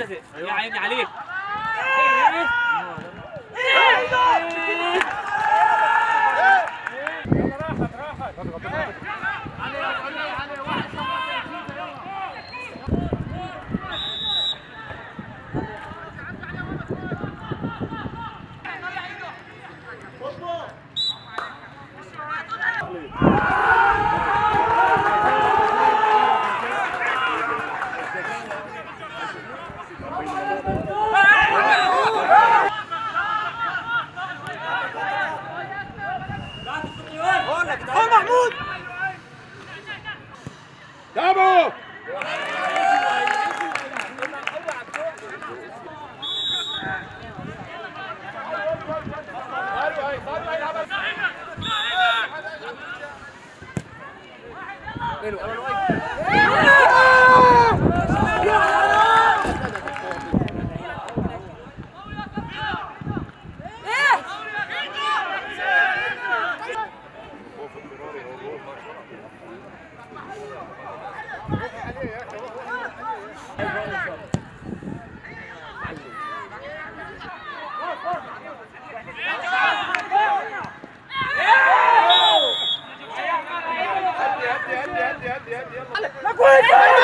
ملتزق يا عيني عليك. هو محمود Não aguenta!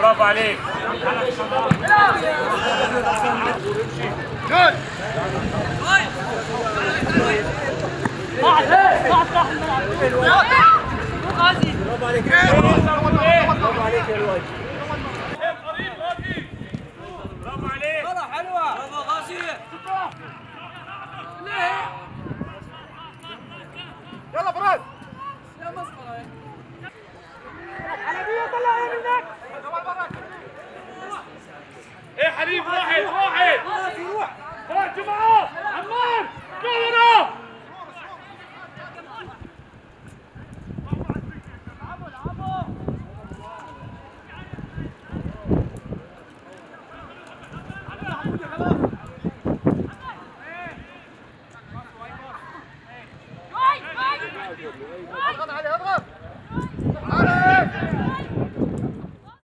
برافو عليك برافو عليك حلوة برافو غازي يلا ايه حبيب واحد واحد روح جماعة عمار كورة اضغط عليه اضغط